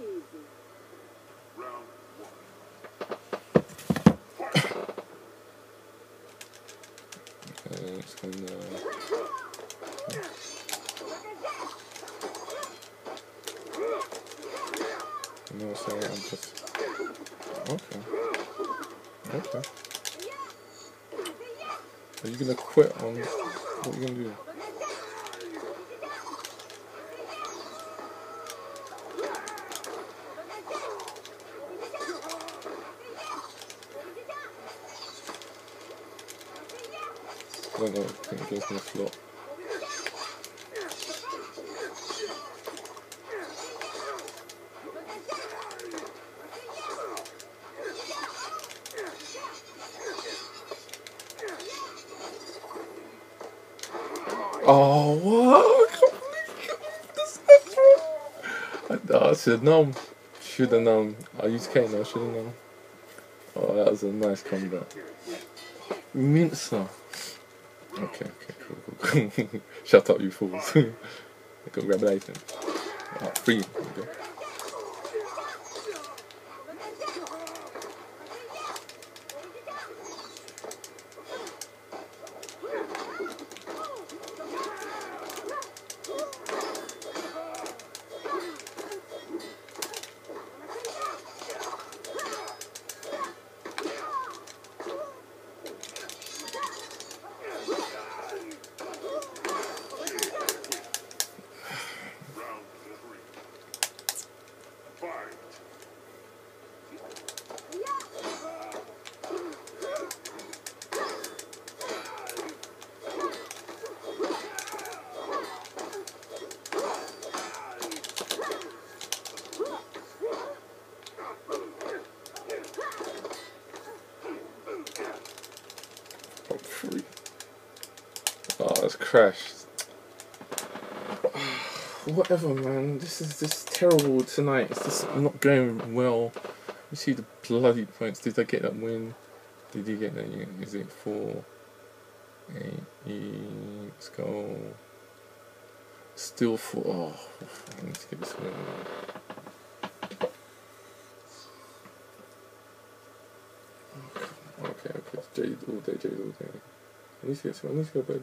easy. Round one. okay, it's gonna... Okay. No, sorry, I'm just... Okay. Okay. Are you gonna quit on... What are you gonna do? Oh, I don't know, oh, I think the game's. Oh, what? I I, I should known. Should have known. I used Kane, I should have known. Oh, that was a nice comeback. Mincer. Okay, okay, cool, cool, cool. Shut up, you fools. Congratulations. Oh, free. There you go. Oh, free. Oh, that's crashed. Whatever, man. This is this is terrible tonight. It's just not going well. You see the bloody points. Did I get that win? Did you get that? Yeah. Is it four? Eight. E, let's go. Still four. Oh, I need to get this win. Oh, okay, okay. Jade all day, Jade all day. I need to get some. I need to go to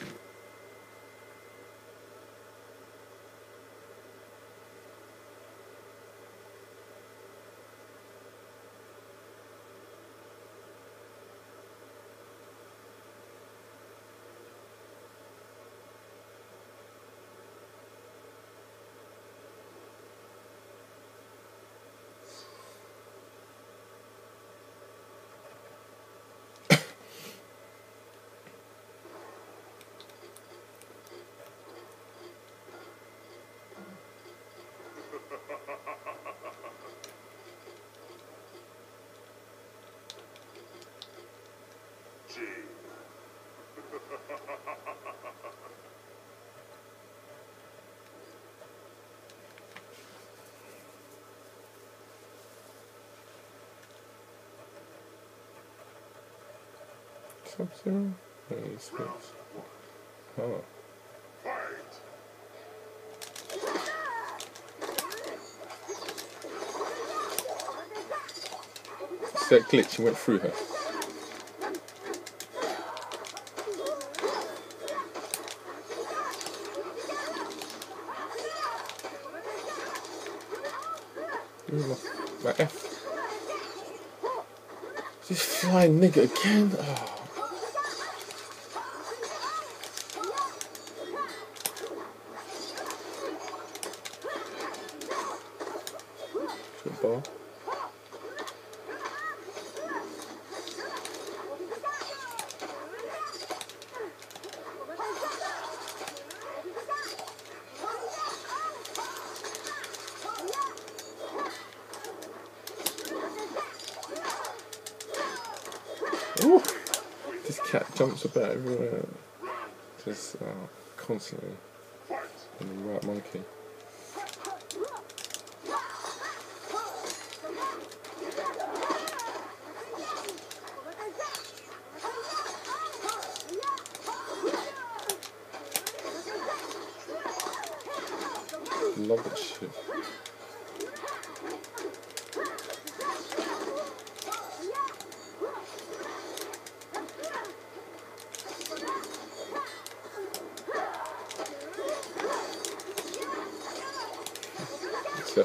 Sub zero? No, it's space. Oh. That glitch, went through her. My This flying nigga again. Oh. Cat jumps about everywhere. Just uh, constantly. And the right monkey. love that shit.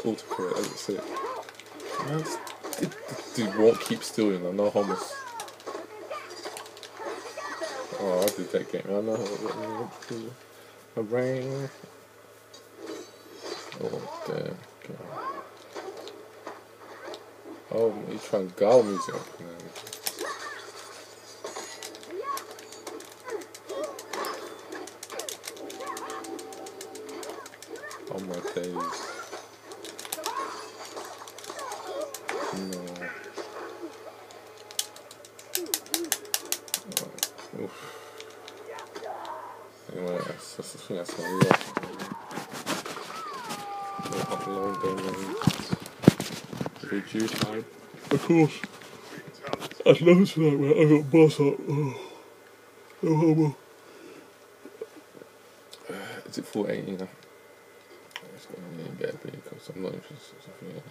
Autocorrect, that's it. This- this dude won't keep still, you know, no homos. Oh, I did that game. I know my brain. Oh, damn. Okay. Oh, you trying gal music up man. Oh my days. Anyway, that's, that's the thing, that's rough. We'll upload them and reduce time. Of course. I'd love to know where I got boss up. Oh, no homo. Eh, is it 480 now? It's gonna need better because I'm not interested in something else.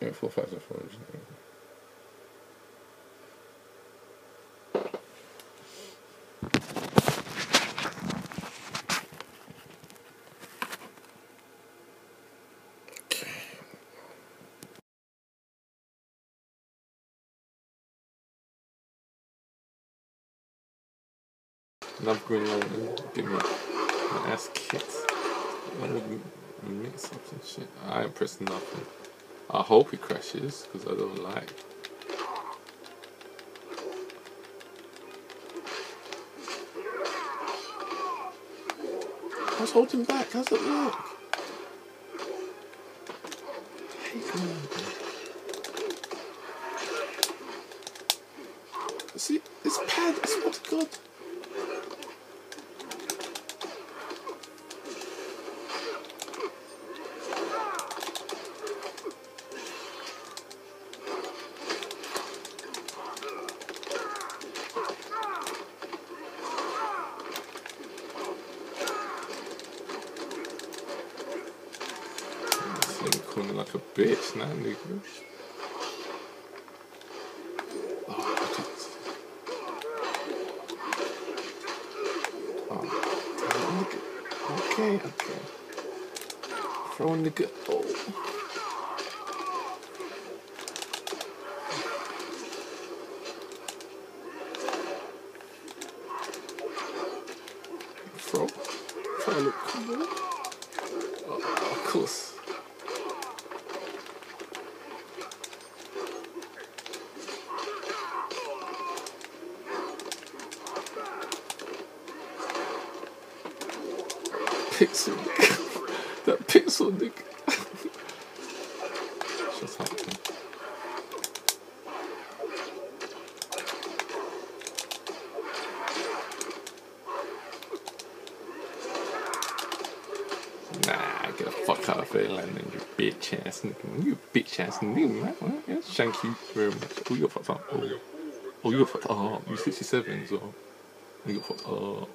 Yeah, 4,004 is Another green light, give me my ass kicked. I would mix up some shit. I ain't pressed nothing. I hope it crashes, because I don't like. I was holding back, how's it work? Hey, come on. See, it's pad, I swear to God. This nigga calling like a bitch now, nigga. Oh, okay, okay. Throw a nigga. Oh. Throw. Try to look cool. Oh, of course. Pixel that pixel nigga. Just happened. Nah, get the fuck out of here, Landon, you bitch ass nigga. You bitch ass nigga, man. Yeah, thank you very much. Oh, you got fucked up. Oh, oh you got fucked up. Oh, you 67 as well. You got fucked up.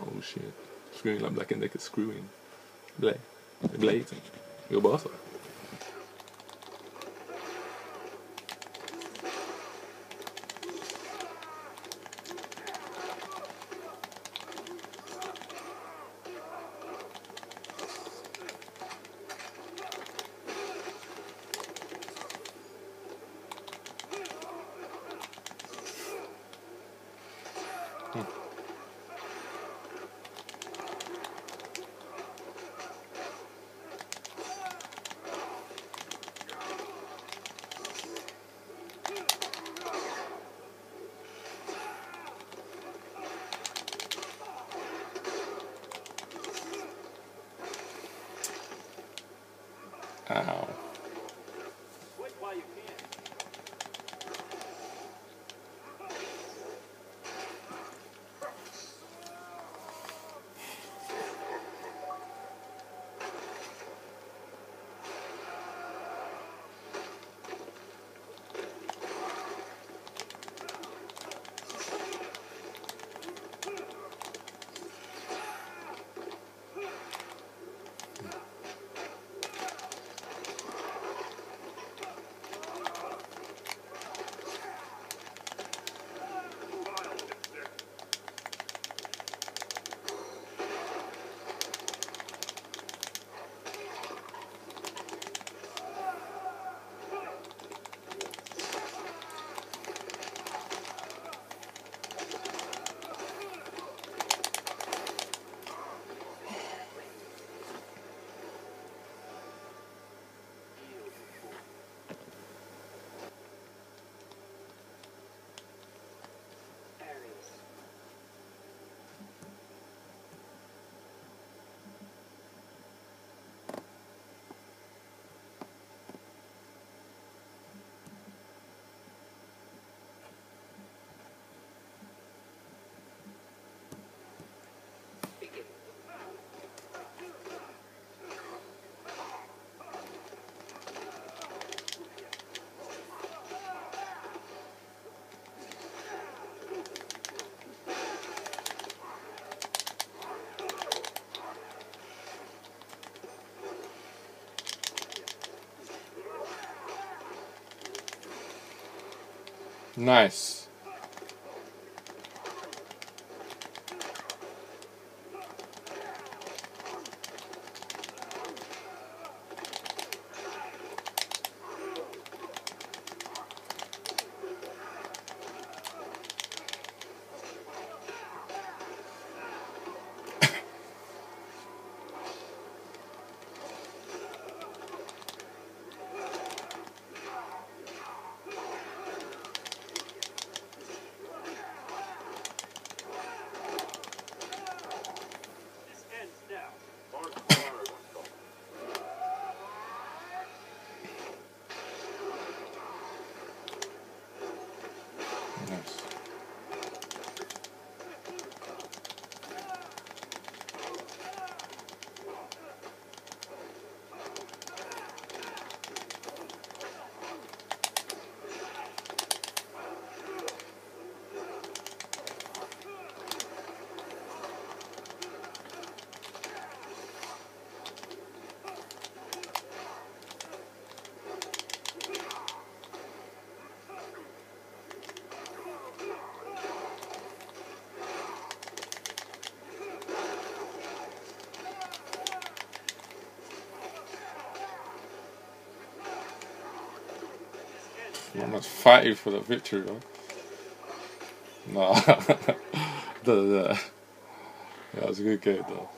Oh shit screwing like Black and Decker screwing. Black. Blade. Your boss. Hmm. Nice. I'm not fighting for the victory though. No. the, the, that was a good game though.